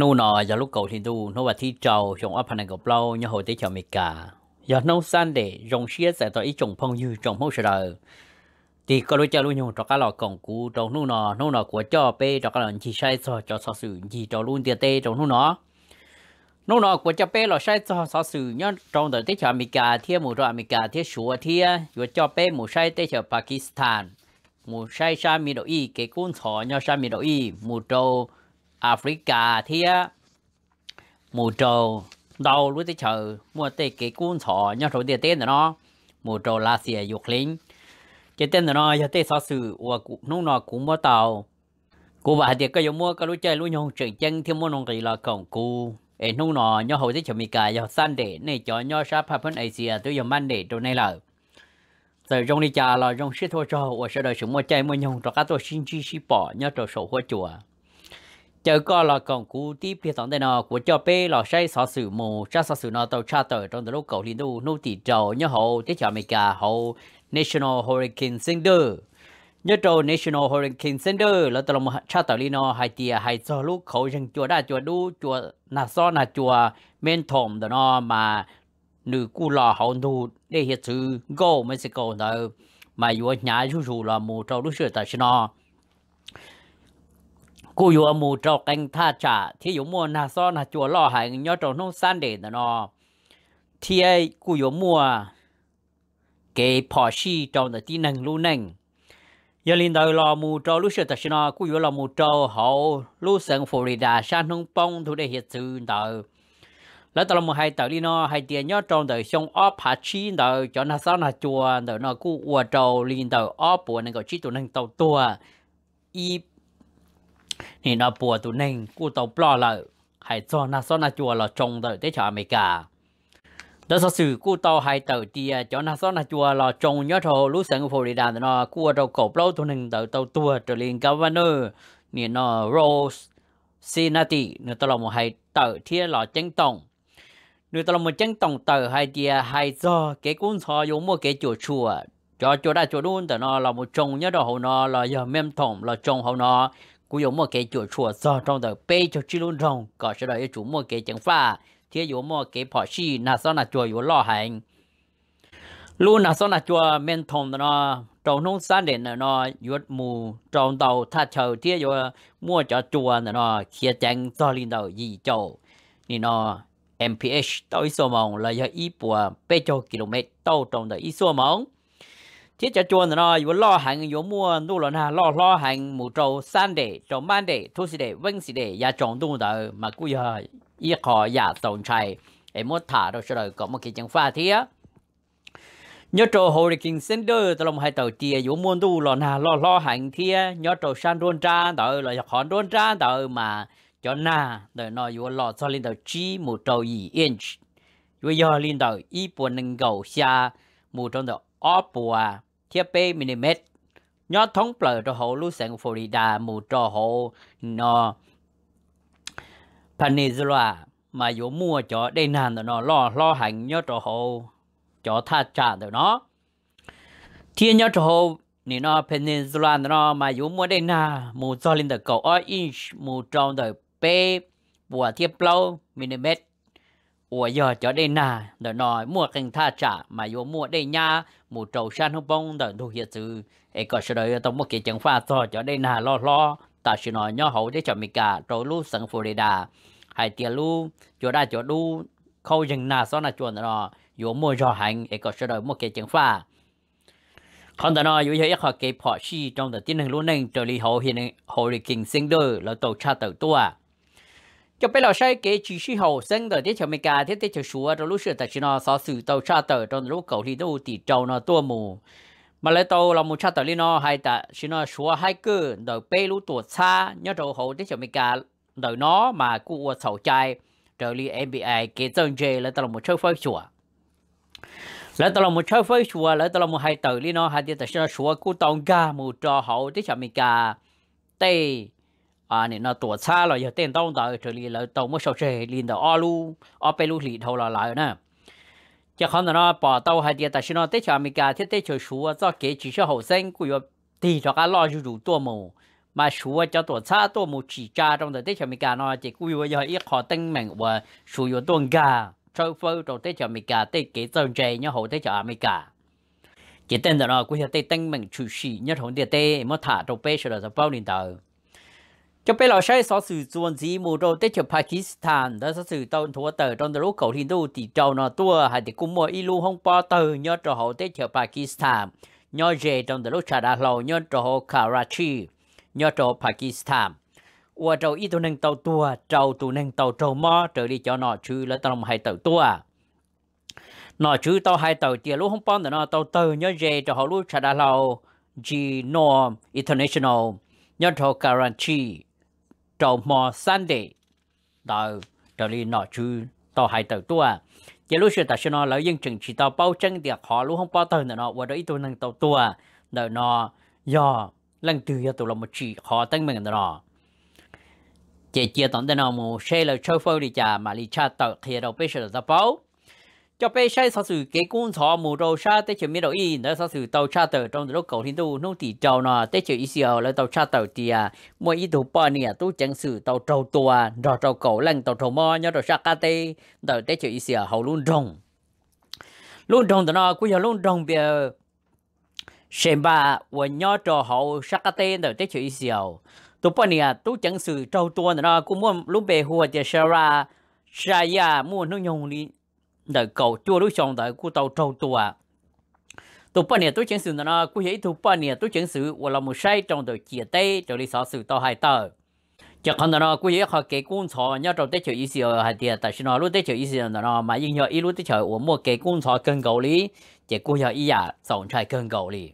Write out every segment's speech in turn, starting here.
nô nọ giờ lúc cầu thì tu nô và thi trâu trong áp hành cầu lâu, nhớ hồi tới chào mì cả giờ nô san để rong xiết sẽ tới ý trồng phong như trồng phong sẽ đời. Thì có đôi cha luôn nhung cho các lò cổng cú trong nô nọ nô nọ của cho pe cho các lò chỉ sai cho cho sao sự gì cho luôn tiền tê trong nô nọ nô nọ của cho pe lò sai cho sao sự nhớ trong đời tới chào mì cả thiên mù cho mì cả thiên sủa thiên của cho pe mù sai tới chào Pakistan. Mù sai sa mi độ y cái cuốn thọ nhớ sa mi độ y mù trâu Africa thì mù trâu đâu lúc tới chờ mua tê cái cuốn thọ nhớ số tiền tên nó mù trâu là xìa dục lính cái tên nó giờ tê sao sự và nông nó cũng mua tàu. Cô bà thì cái mua cái lúc chơi lúc nhung chuyện chân thì mua nông kỳ là cổng cô ấy nông nó nhớ hồi tới chờ mi cả giờ san để này cho nhớ sắp pháp phân Asia tới giờ man để chỗ này là. Giờ trong đi cha là trong shit thôi cho và sau đó chúng mua chơi mua nhung cho các tôi xin chi xí bỏ nhớ cho sổ hoa chùa. Chờ có là còn cú tiếp phía tổng đây nó của cho bé là sai sở sử mù cha sở sử nó tàu cha tờ trong lúc cầu thì đâu nô tỷ trầu nhớ hậu thế chả mấy cả hậu National Hurricane Center nhớ trầu National Hurricane Center là tàu một cha tờ li nó hai tia hai cho lúc khẩu rừng chùa đa chùa đu chùa nà so nà chùa men thom đó nó mà nữ cú lò hậu nụ để hiện sự go Mexico đó mà vừa nhà chú chú là mù trâu lúc xưa tại nó กูอยู่หมู่จอกกันท่าจ่าที่อยู่มัวนาซ้อนนาจัวล่อหายย่อตรงน้องซันเดนเนาะที่ไอ้กูอยู่มัวเกพอชีจงแต่ที่หนึ่งรู้หนึ่งยาลินดาวรอมูจอรู้เชื่อแต่ชนะกูอยู่รอมูจอเขารู้เสียงฟลอริดาชาตินุ่งป้องทุได้เหตุสื่อเดาแล้วตอ นมูให้เต่าลีนอให้เตียนย่อจงแต่ชงอ้อผาชีเดาจอนาซ้อนนาจัวเดาเนาะกูอวดจอลินเดาอ้อปวดนั่นก็ชีตัวนึงเต่าตัวอี thì nó bùa tụ nên cú tàu plo là hay cho nó số nó chùa là trồng tới tới chợ America đó là sự cú tàu hay tàu tia cho nó số nó chùa là trồng nhớ thầu lúc sáng Florida nó cú tàu cổ plo tụ nên tàu tàu tua trở lên governor thì nó Rose Sinati nó tàu một hay tàu thiên là chân tổng nếu tàu một chân tổng tàu hay tia hay cho cái cuốn sò dùng một cái chùa chùa cho chỗ đã chỗ luôn tàu nó là một trồng nhớ đầu nó là giờ mềm thòng là trồng hậu nó cú yếu một cái chuột chuột sao trong đời bê cho chi luôn rong có sẽ đợi chủ một cái chẳng pha thì yếu một cái bỏ xì nà sao nà chuột yếu lo hành luôn nà sao nà chuột men thông nó trong nông sản đến nó yuột mù trong đầu thắt chờ thì yếu mua cho chuột nó kia chẳng do linh đầu gì châu thì nó MPH tới số mong là do ý bùa bê cho km tàu trong đời ít số mong thiết cho chuồn nó vừa lo hàng vừa mua nu là na lo lo hàng một trâu san để trâu man để thu sĩ để vân sĩ để ya trồng tu đó mà cứ giờ y khó ya tổng chạy em muốn thả đâu đời, có một cái chẳng pha thế nhớ trâu hồ kinh sinh center tao lòng hai tàu tia vừa mua tu là na lo lo hàng thế nhớ trâu san đôn tra đó là khó đôn tra đó mà cho na đời nó vừa lo cho lên tàu chi một trâu y inch vừa giờ lên tàu y buồn nâng gầu xa một trong đó ở bùa thiết bị mm nhớ thống bờ cho hồ lưu sang Florida mù cho hồ nó Peninsula, mà yếu mua cho đây nàn nó lo lo hành nhớ cho hồ cho tha trả được nó. Thiên nhớ cho hồ nị nó Peninsula nó mà yếu mua đây nà mù cho lên được cầu inch, mù trong được p, bùa thiết lâu mm ủa giờ cho đây nà nó mua cành tha trả, mà yếu mua đây nha một trầu san không thu hiện sự, ấy có sự đời tổng một cái chẳng pha cho cho đây là lo lo, ta chỉ nói nhỏ hậu để cho mình cả trầu lu sang Florida, hai tiền lu cho đa cho lu khâu dừng nà sao là chuẩn rồi, yo mua cho hành, ấy có sự đời một cái chẳng pha. còn đó nó yo yo họ cái họ chi trong đó tin hàng luôn nên trợ lý hậu hiện hậu lịch kinh sinh đôi là tổ cha tổ tua cho bây giờ sai cái chỉ sĩ hậu sinh đời thế cho mình cả thế thế cho chúa trong lúc xưa tại nó sao sự tàu cha tờ trong lúc cầu thì đâu tỷ trâu nó tua mù mà lấy tàu là một cha tờ liên nó hay ta chỉ nó chúa hai cơ đời bê lúc tuổi xa nhớ trâu hậu thế cho mình cả đời nó mà cụ sầu trai trở đi NBA cái chân dê là tàu một chơi phơi chúa lấy tàu một chơi phơi chúa lấy tàu một hai tờ liên nó hai thì tại nó chúa cụ tàu ga một trò hậu thế cho mình cả tây à nè nó tuổi xa rồi giờ tiền tông tới trở lại là tàu mới sầu chơi liền đầu alu ở bên lũ lì thâu là lại nè cho không là nó bỏ tàu hay điện tại sao nó tết cho America thiết tới chơi số do kế chỉ cho hậu sinh của thì cho cái lo rủ tua mù mà số cho tổ xa tua mù chỉ cha trong tới tết cho mình nó chỉ quy giờ ít họ tinh mình và số yếu tuần gà châu phơi trong tới cho mình cả tết kế dân chơi nhớ hậu tết cho America chỉ tên là nó quy tới tinh mình chủ sĩ nhớ thằng địa tê mới thả trong bê rồi là bao nhiêu tờ cho bây giờ sai số sự chuẩn gì mù đồ tết cho Pakistan. Đó số sự tàu thua tờ trong đó cầu thiên đô thì trâu nó tua hay thì cũng mua ilu không bao tờ, nhớ cho họ tết cho Pakistan. Nhớ về trong lúc trả đà lâu nhớ cho họ Karachi, nhớ cho Pakistan. Qua trâu ít tụ nâng tàu tua, trâu tụi nâng tàu trâu mò, trở đi cho nó chứ là tàu hai tàu tua. Nó chứ tàu hai tàu tiền lúc không bao nó tàu tờ, nhớ về cho họ lúc trả đà lâu G Norm International, nhớ cho Karachi trâu mò Sunday tàu trở đi nọ chứ tàu hai tàu tua giờ à. lúc xưa ta sẽ nói lợi dân chừng chỉ tàu bao chân tiệc họ lúc không bao tàu tờ nọ, và đó ít tụ nâng tàu tua à. đợi nọ, do lần từ giờ tụ là một chỉ họ tăng mình nọ. Chỉ chia tổng tên nào một xe là châu phơi đi chả mà đi cha tàu khi đâu bây giờ là bao cho bé sai sao sự cái cuốn thọ mù đầu sa tới chuyện miệt đầu y nữa sao sự tàu cha tờ trong lúc cầu thiên tu nông tỷ trâu nọ tới chuyện Israel là tàu cha tàu thì à. Mỗi ý thủ bao nè tu chẳng sự tàu trâu tua à. rồi trầu cầu lần tàu trầu mo nhớ rồi sa ca tê đợi tới chuyện Israel hậu luôn rong luôn rong tờ nọ cũng giờ luôn rong bia xem ba và nhớ cho hậu sa ca tê đợi tới chuyện Israel tu bao nè tu chẳng sự trâu tua nọ cũng muốn lúc bề hùa thì sa ya muốn nó nhung đi đời cầu chua đối xong đời à. của tàu trâu tua tụ ba nhiêu tôi chẳng sự nó cũng vậy tụ ba nhiêu tôi chẳng sự và là một sai trong đời chia tay trong lý sở sự tàu hai tờ. Chắc hẳn nó cũng vậy họ kể cuốn sổ nhớ trong tết chờ ý sự hay thì tại sao nó lúc tết chờ ý sự nó mà nhưng nhớ ý lúc tết chờ của mua kể cuốn sổ cần cầu lý chỉ cũng nhớ ý à sống trai cần cầu lý.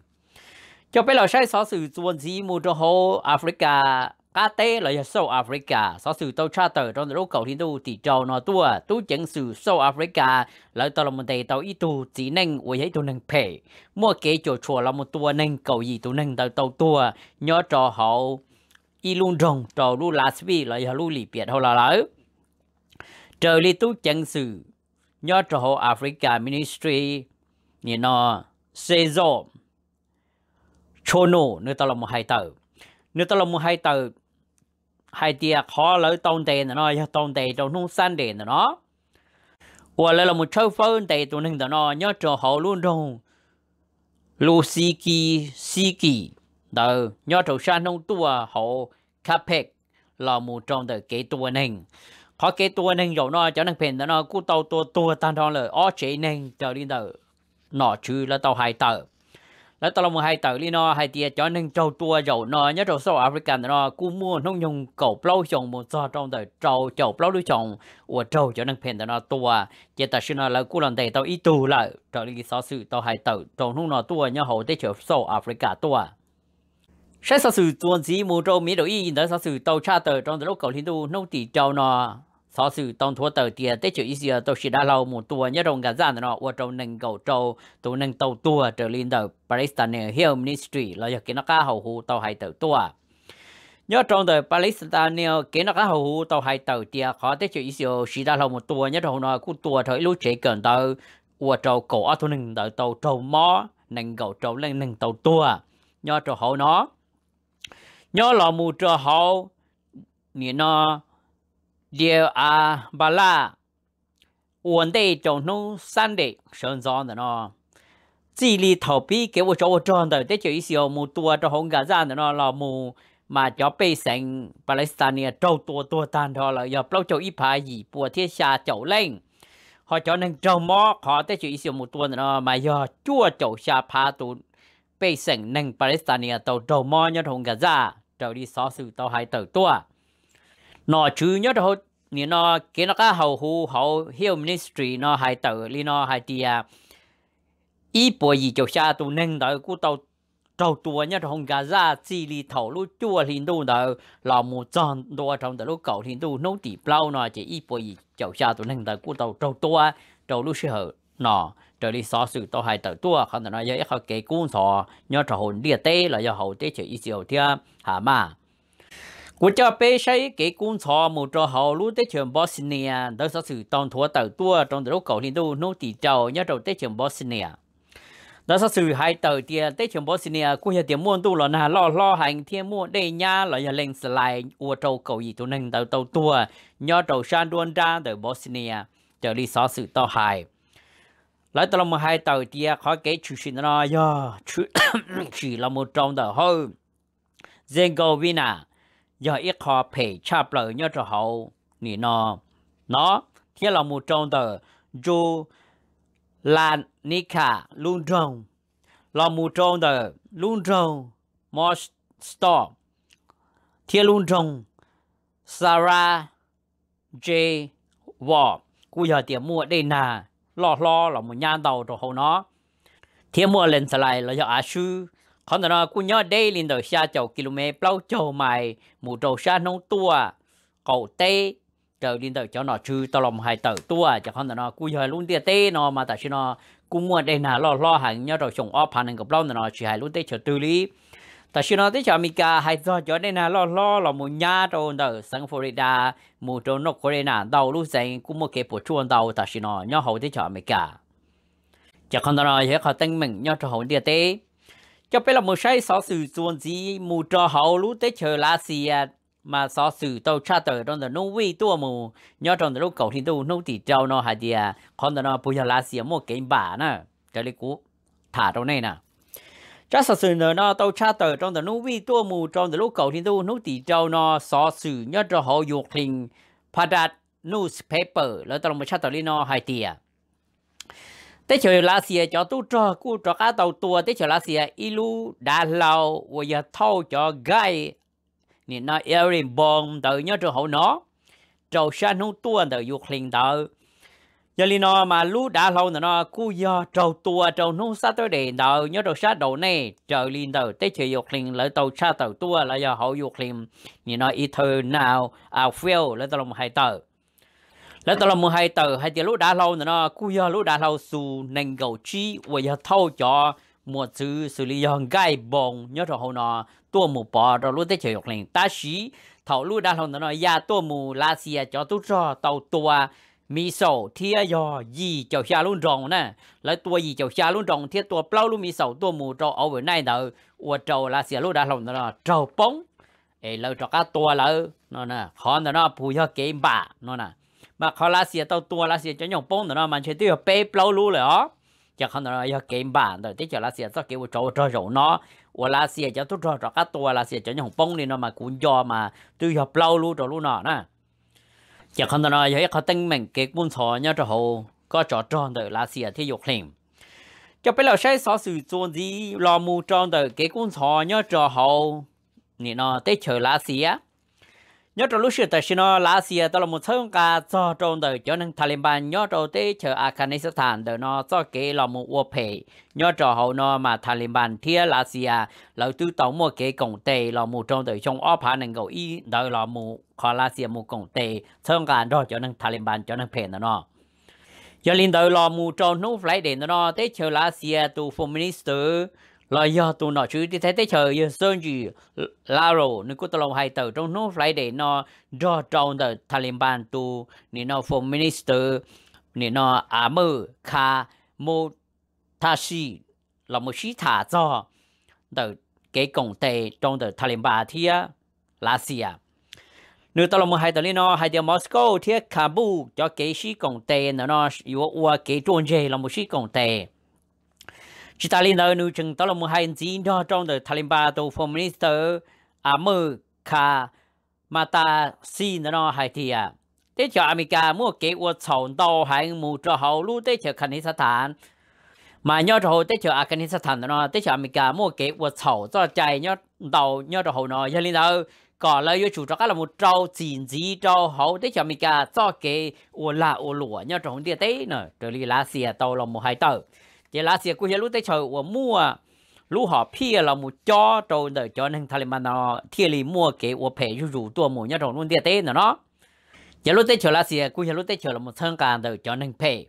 Cho bây giờ sai sở sự tuân gì mua cho hồ Africa cá là là South Africa sau sự tàu charter tờ trong lúc cầu thiên tu thì trâu nó tua tu chẳng sự South Africa lại tàu là một đề tàu ít tu chỉ nên với ấy tu nâng phe mua kế chỗ chùa là một tua nâng cầu gì tu nâng tàu tàu tua, nhớ cho họ y luôn rồng, trò lu lá svi là giờ lu lì biệt họ là lỡ. Trời li tu chẳng sự, nhớ cho họ Africa Ministry như nó Sezo. Chono nơi tàu là một hai tàu nếu ta là một hai tờ hai tia khó lỡ tông tiền nó tông tiền trong nông san tiền nó. Và lại là một châu phân tiền tụi nên nó nhớ cho họ luôn rồi Si Kỳ, đó nhớ cho san nông tua họ Capek là một trong đời kế tua nên họ kế tua nên rồi nó cho nên phiền nó cú tàu tua tua tan đó lời ó chế nên cho đi đời nó chứ là tàu hai tờ lấy tao một hai tờ li nó hai tia cho nên trâu tua dầu nó nhớ trâu sâu African nó cú mua nông nhung cầu plau chồng một do trong đời trâu chầu plau đứa chồng của trâu cho nên phèn nó tua. Chỉ ta xin là cú lần đầy tao ít tù là trở đi xó sự tao hai tờ trâu nông nó tua nhớ hậu tế chầu sâu Africa tua. Sẽ sao sự tuôn gì mua trâu mỹ đổi y đó sao sự tàu cha tờ trong lúc cầu thiên tu nông tỷ trâu nó sau sự tông thua tờ tiền tết chủ ý gì tôi chỉ đã lâu một tua nhớ rằng cả gian nó ở trong nâng cầu trâu tôi nâng tàu tua trở lên tờ Palestine Health Ministry là do cái nó cá hậu hụ tàu hai tàu tua nhớ trong tờ Palestine cái nó cá hậu hụ tàu hai tàu tiền khó tết chủ ý gì chỉ đã lâu một tua nhớ rằng nó cũng tua thời lúc chế cần tờ ở trâu cổ ở thôn nâng tàu tàu trâu mó nâng cầu trâu lên nâng tàu tua nhớ trâu hậu nó nhớ là mù trâu hậu. Nè nó điều à bà la. Ổn định trong nó sản đệ sinh sản rồi nó chỉ li thầu bi cái vụ cho chọn đời để cho ý xíu một tua cho hồng gà ra nó là một mà cho bê sinh Palestine trâu tua tua tan thôi là giờ lâu cho ít phá gì bùa thiên xa chậu lên họ cho nên trâu mó họ tới chỉ ý xíu một tua nó mà giờ chua chậu xa phá tu, bê sinh nâng Palestine tàu trâu mó nhân hồng gà ra. Trâu đi xóa sự tàu hai tàu tua nó chú nhớ đâu ni nó cái nó cá hậu hu hậu hiếu ministry, nó hai tờ li nó hai tia à, ý bộ gì cho xa tu nâng đợi cú tàu trâu tua nhá trong gà ra chỉ li thầu lu chua hình tu đợi là một tròn đua trong đợi lu cầu hình tu nấu tỉ bao nó chỉ ý bộ gì cho xa tu nâng đợi cú tàu trâu tua trâu lu sẽ hở nó. Trở đi xóa sự tàu hai tờ tua không thể nói với họ cái cuốn sọ nhớ trò hồn địa tế là do hậu tế chỉ ý siêu thia, hà mà của cho bé say cái cuốn thọ một trò hậu lúc tới trường Bosnia đó sẽ sự toàn thua tàu tua trong đó cầu liên đô nô tỷ trầu nhớ đầu tới trường Bosnia. Đó sẽ sự hai tàu tia tới trường Bosnia cũng như tiền muôn tu là na lo lo hành thiên muôn đây nha, là nhà lên lại ua trâu cầu gì tu nâng tàu tàu tua, nhớ trâu san đuôn ra từ Bosnia trở đi xóa sự to hài. Lại tàu một hai tàu tia, khó kể chủ sinh nó yo chỉ là một trong tàu hơn Zengovina giờ ít khó phải chạp lời nhớ cho hậu. Nỉ nó nó thế là một trong tờ. Dù là Nika luôn trong là một trong tờ, luôn trong Most Stop. Thế luôn trong Sarah J. Wall cú giờ tiệm mua đây nà. Lo lo là một nhà đầu cho hậu nó. Thế mua lên lại là giờ à sư còn đó cú nhớ đây lên đời xa chầu, km bao chầu mày mù trầu xa nông tua. Cầu tê chờ lên đời cho nó chư tao lòng hai tờ tua. Cho con đó cú giờ luôn tia tê nó mà tại sao nó cú mua đây là lo lo hàng nhớ rồi chồng ốp hàng gặp lâu nó chỉ hai luôn tê chờ tư lý. Tại sao nó tới cho mình cả hai do cho đây là lo lo là một nhà rồi đó sang Florida một chỗ nó có đây là đầu lúc sáng cú mua cái bộ chuông đầu. Tại sao nó nhớ hậu tới cho mình cả không con đó giờ họ tin mình, nhớ cho hậu tia tê. Cho bây giờ một sai sở sự chuẩn gì một trò hậu lúc tới chờ lá xì mà sở sự tàu cha tờ trong đó nông vi tua mù nhớ trong đó lúc cầu thì tu nông tỷ trâu nó hay đi à còn đó nó bây giờ lá xì một cái bà nè cái này cú thả trong này nè cho sở sự nữa nó tàu cha tờ trong đó nông vi tua mù trong đó lúc cầu thì tu nông tỷ trâu nó sở sự nhớ cho họ dục hình phát đạt newspaper แล้วตอนมาชาตอลีนอไฮเตีย thế chờ lá xìa à, cho tu cho cu cho cá tàu tua thế chờ lá xìa ilu à, đã lâu và giờ thâu cho gai. Nên nó erin bom tự nhớ trường hậu nó. Trâu san hung tua, tự dục liền tự giờ li nó mà lu đã lâu nữa nó, cu giờ trâu tua trâu nung sát tới để tự nhớ trâu sát đầu này trời liền tự thế chờ dục liền lại tàu sát tàu tua là giờ hậu dục liền. Nên nó eternal à feel lại tàu hai tàu แล้วตอนเรามือให้เตอให้เดี๋ยวลูกด่าเราเนาะกูยอลูกด่าเราสู่หนึ่งเกาจีว่าจะเท่าจอหมวดซื้อสุริยองไก่บงยอดเขาเนาะตัวหมูปอเราลูกได้เฉยหยกเล่งตาชีเท่าลูกด่าเราเนาะยาตัวหมูลาเซียจอตุ้จอเต่าตัวมีโซเทียยอยี่เจ้าชาลุ่นรองนะแล้วตัวยี่เจ้าชาลุ่นรองเทียตัวเปล่าลูกมีโซตัวหมูจอเอาไว้ในเด้อว่าเจ้าลาเซียลูกด่าเราเนาะเจ้าป้งเอ้เราจอก้าตัวแล้วเนาะนะขอเนาะผู้ยอเกมบ้าเนาะนะ mà khó lá xe tàu tua lá xe cho nhộng bông nó, mà chơi tiêu bê bao lú rồi chắc giờ không nói giờ game bản rồi tiếp giờ lá xe cho kiểu trâu trâu rổ nó. Và lá xe cho tôi trâu trâu cá tua lá xe cho nhộng bông đi nó mà cũng do mà tiêu giờ bao lú rồi lú nó nè. Giờ không nói giờ khó tinh mình cái quân thọ nhá trâu hồ có trò tròn đời lá xe thì dục liền. Cho bây giờ sẽ so sự chuyện gì, lo mù tròn đời cái quân thọ nhá trâu hồ nè nó tết chờ lá xìa nhớ trong lúc xưa tại nó lá xìa đó là một số ca cho trong đời cho nên Taliban nhớ trong tế chờ Afghanistan đời nó cho kế là một quốc hệ nhớ trong hậu nó mà Taliban thia lá xìa. Là tư tổng một cái công tệ là một trong đời trong ốp hạ nên cầu y đời là một khó lá xìa, một công tệ. Số ca đó cho nên Taliban cho nên phèn nó. Cho nên đời là một trong nút phải đến nó tế chờ lá xìa tu phụ minister là do tụi nó chứ thì thấy thế chờ giờ sơn gì la rồ, nên có tụ lòng hai tờ trong nó phải để nó do trong tờ Taliban tu nên nó form minister, nên nó à mơ kha mô ta si là một sĩ thả cho tờ cái công tệ trong tờ Taliban thì là gì à nếu tao là một hai tờ nó, hai tờ Moscow thì Kabul cho cái sĩ công tệ nó nó yếu cái trung dây là một sĩ công tệ chỉ ta liên nu chừng đó là một hai gì đó, trong đời Taliban tổ form minister à mơ kha mata si nó hai thì à thế cho America mua kế vật chọn đầu hay mua cho hậu lưu thế cho Afghanistan. Mà nhớ cho hậu thế cho Afghanistan nó thế cho America mua kế vật chọn cho chạy nhớ đầu, nhớ cho hậu nó cho liên đâu có lời yêu chủ cho các là một trâu chín gì trâu hậu thế cho America cho kế vật là vật lụa, nhớ cho hậu địa tế nữa rồi đi lá xìa tàu là một hai tờ. Chỉ là sẽ cũng lúc tới chờ của mua lúc họ pia là một cho trâu đợi cho nên thay mà nó thiên lý mua cái của phải rủ rủ tua một nhá trâu luôn địa tế nữa nó chỉ lúc tới chờ là sẽ cũng lúc tới chờ là một thân cả đợi cho nên phải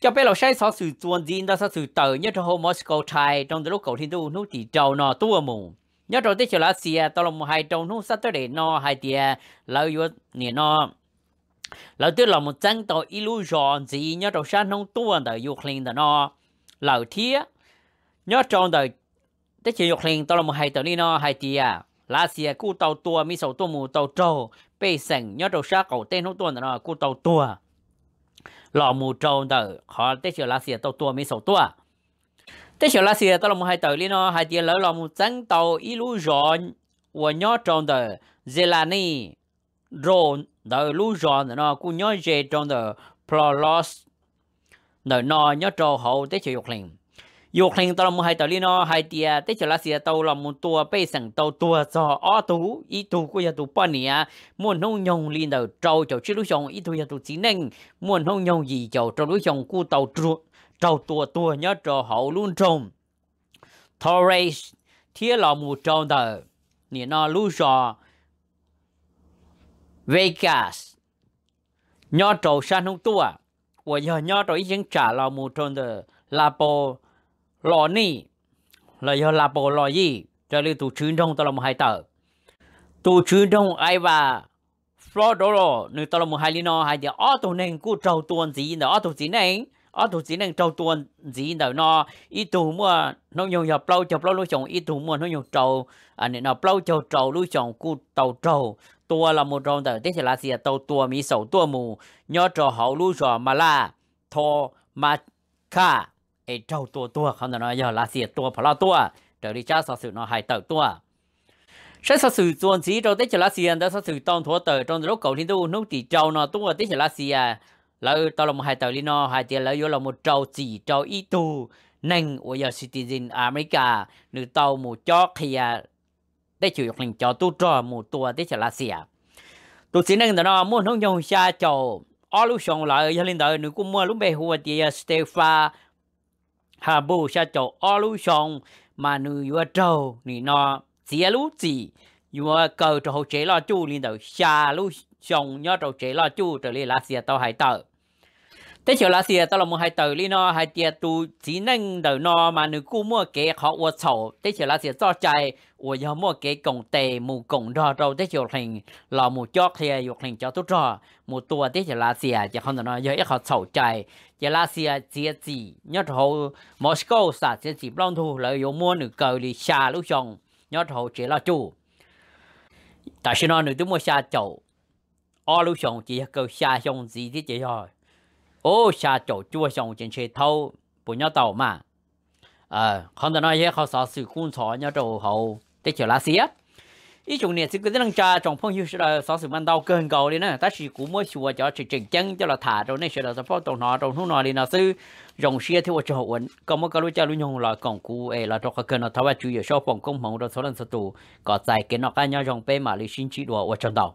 cho bé là sai so sự chuẩn gì đó so sự tờ nhớ trâu Moscow Thai trong lúc cầu thiên tu nút chỉ trâu nó tua mù nhớ trâu tới chờ là sẽ tao là một hai trâu nút sát tới để nó hai tia lợi yếu nè nó lão tư là một chân tàu illusion gì nhớ đầu sáng nông tua tàu dục liền đó nó lão thía nhớ trong tàu tế chỉ dục liền tàu là một hai tờ đi nó hai tia lá xìa cu tàu tua, mi sầu tua mù tàu trâu. Bê sành nhớ đầu sáng cầu tên hốt tuần nó cu tàu tua. Lò mù trâu tàu họ tế chỉ lá xìa tàu tua, mi sầu tua. Tế chỉ lá xìa tàu là một hai tờ đi nó hai tia lỡ là một trắng tàu illusion và nhớ trong tàu zelani drone đỡ lũ giòn nó cứ nhớ về trong the prolos đỡ nó nhớ trâu hậu tới chịu dục lình dục lình tao là một hai tờ liên nó hai tia tới chịu là xìa tao là một tua bây sẵn tao tua cho ó tú, ý tu của gia tu bọn nè muốn nông nhông liên đỡ trâu chầu chứ lũ giòn ý tu gia tu chỉ nên muốn nông nhông gì chầu trâu lũ giòn cứ tàu trâu trâu tua tua nhớ trâu hậu luôn trông. Torres thiết là một trâu đỡ nè nó lũ giòn Vegas. Nhỏ trâu san hung tua à? và giờ nhỏ trâu ý chứng trả lo mù trôn de là bộ lo ni là giờ là bộ lo gì Trở nên tụ chứng thông tao là một hai tờ tụ chứng thông ai và floor đó rồi nếu tao là một hai lý nó hai thì ở tụ nên cú trâu tuôn gì nữa ở tụ gì này ở tụ gì này trâu tuôn gì nữa nó ý tụ mua nông nhiều nhập lâu chờ lâu lúc chồng, ý tụ mua nông nhiều trâu à nên nó lâu chờ trâu lúc chồng cú tàu trâu tua là một trong tờ thế là gì tàu tua mi sầu tua mù nhớ trò hậu lúc trò mà la thô mà kha ไอ้เจ้าตัวตัวเขาเนาะอย่าลาเสียตัวพลาตัวเดี๋ยวดิจ้าสสุเนาะหายเต่าตัวใช้สสุส่วนสีเราได้จะลาเสียแต่สสุต้องทัวเต่าตรงรถเก่าที่ตู้นุ่งตีเจ้าเนาะตัวได้จะลาเสียแล้วตอนเราหายเต่าลีเนาะหายเดียวแล้วอยู่เราหมดเจ้าจีเจ้าอีตูนั่งว่าอย่าซิติซินอเมริกาหรือเต่าหมู่จอกเขีย để chịu dục lệnh cho tu trò một tua để chả là xỉa à. tu xin nâng đó muốn không nhau xa cho ở lúc xong lại gia linh đời, nữ cũng mua lúc bé hùa thì à, Stefa hà bù xa cho ở lúc xong mà nữ vừa trâu nữ nó xỉa lúc gì vừa cầu cho hậu chế lo chu, linh đời xa lúc xong nhớ cho chế lo chu, trở lại là xỉa à, tao hải tợ thế chiều là xìa, tao là một hai tờ li nó hai tia tu chỉ năng đầu nó mà nữ cu mua kế họ uo sầu thế chiều là xìa cho chạy uo giờ mua kế cổng tề mù cổng đo đâu thế chiều hình là một chót thì dục hình cho tốt rồi một tua, thế chiều là xìa chỉ không nó giờ ít họ sầu chạy chỉ là xìa chia gì nhớ hồ Moscow sa chia chỉ long thu lại 有 mua nữ cờ đi xa lúc chồng nhớ hồ chỉ là chủ tại sao nó nữ tu mua xa chậu? Ở lúc chồng chỉ cầu xa chồng gì thế chỉ rồi ô xa chỗ chua xong trên chơi thâu bù nhau tàu mà ờ không thể nói thế họ sợ sự cuốn thọ nhau trâu hậu để chờ lá xía ý chúng này thì cái năng cha trong phong hiệu là sợ sự ban đầu cơn cầu đi nè ta chỉ cũng mới chùa cho chỉ chỉnh chân cho là thả rồi nên sẽ là support tổng nó trong lúc nào đi nào sư rồng xia theo cho hậu ấn có một cái lối cha lối nhung là cổng cũ ấy là trong cái cơn nó tháo chủ yếu sau phòng công hồng rồi số lần số tù có dài cái nó cái nhau rồng pe mà lý sinh chỉ đùa ở trong đầu